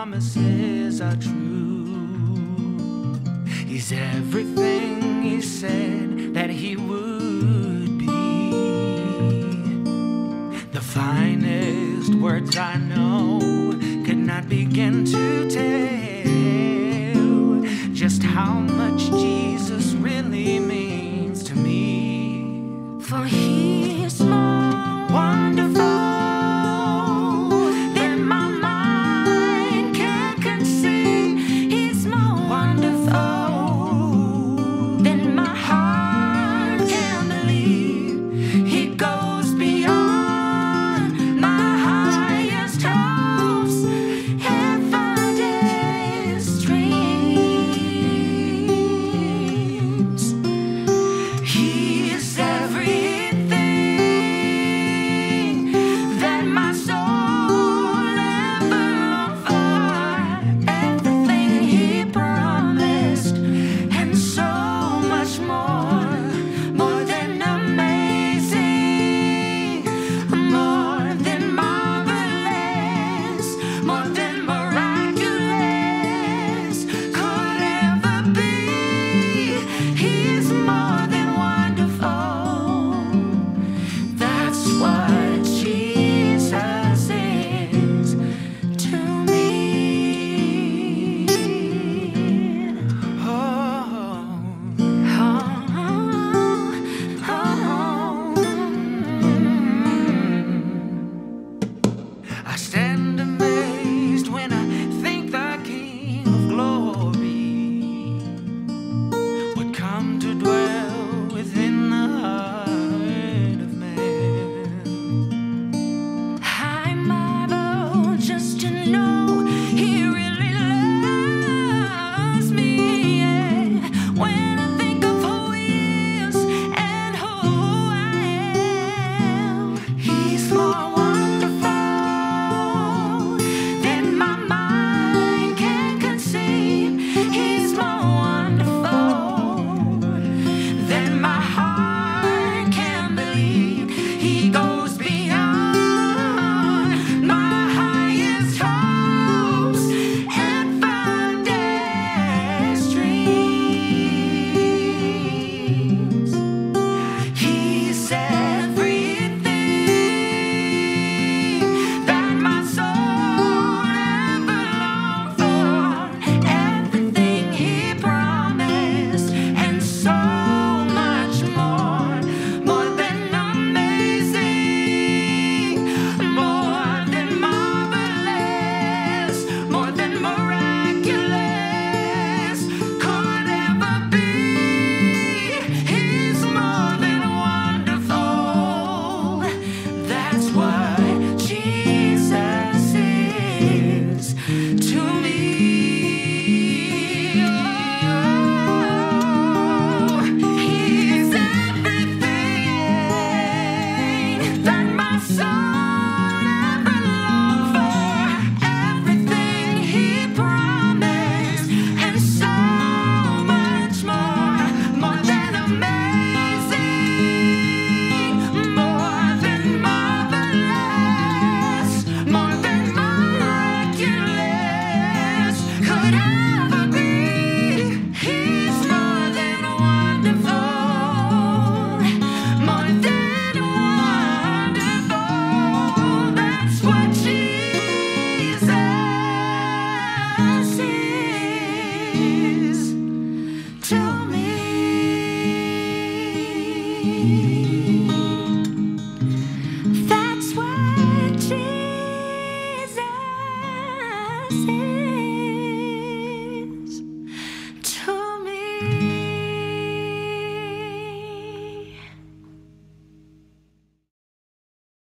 promises are true. He's everything he said that he would be. The finest words I know could not begin to tell just how llorar.